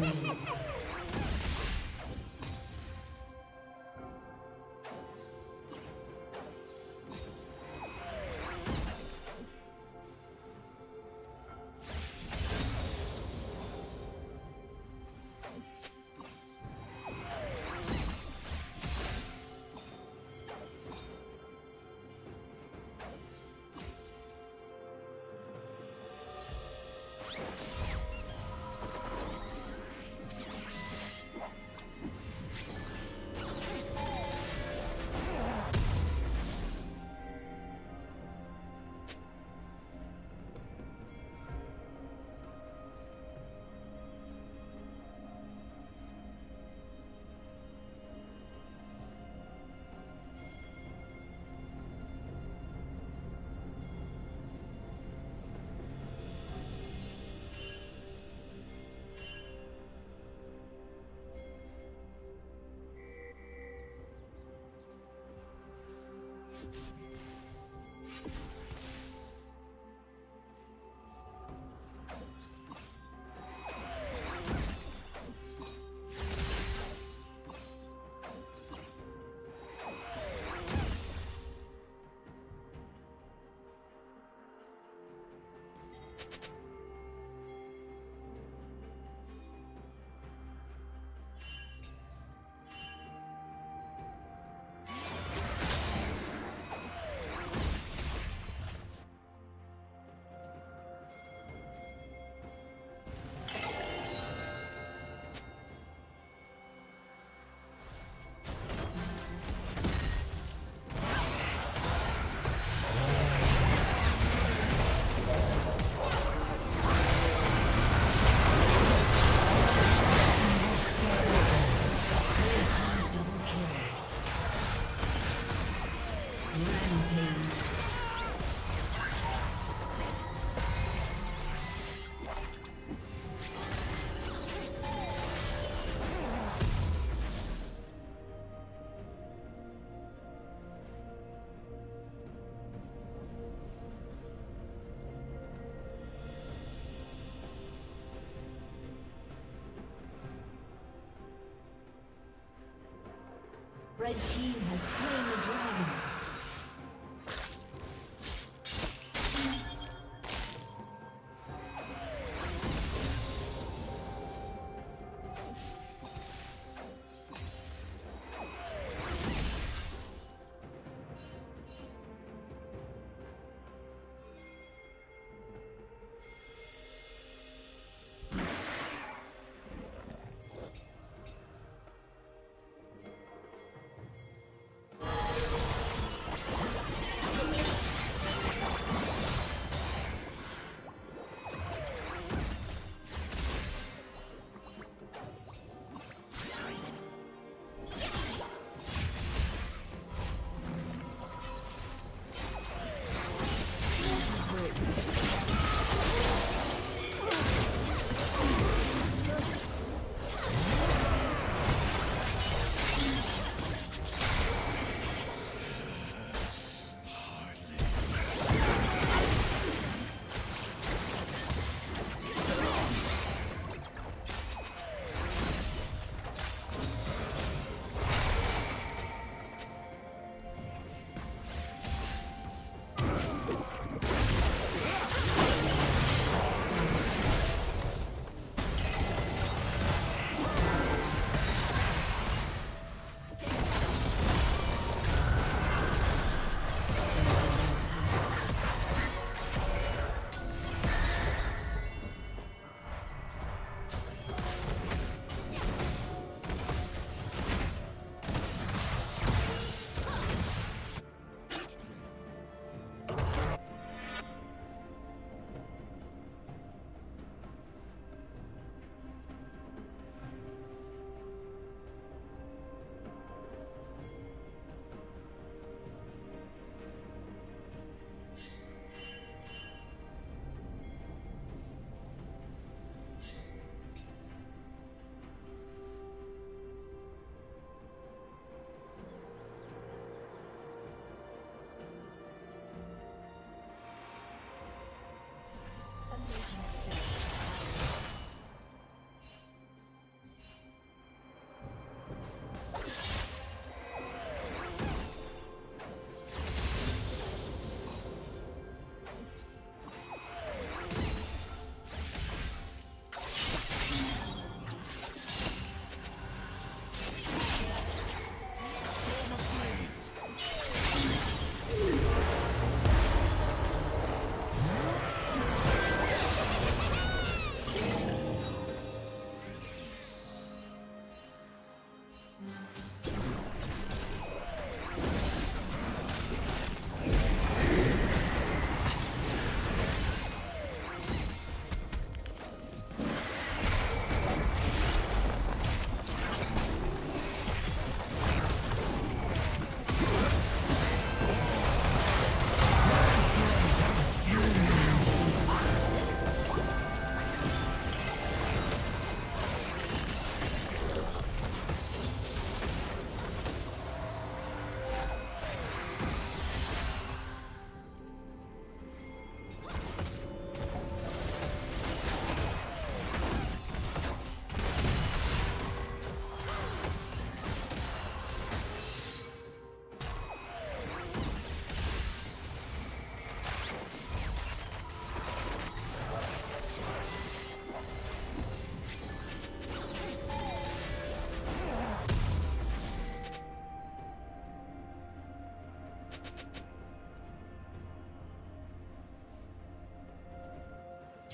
free. Red team has slain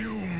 You!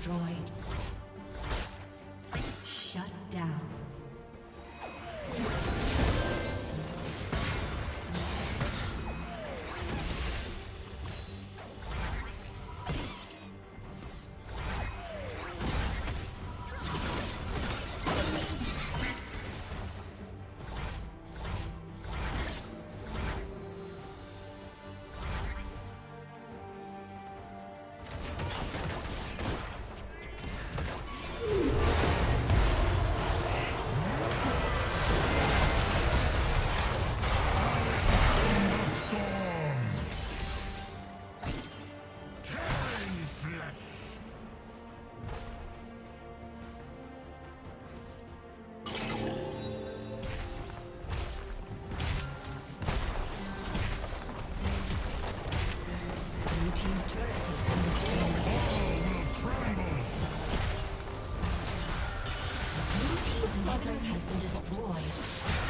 Destroyed. Team's has been destroyed.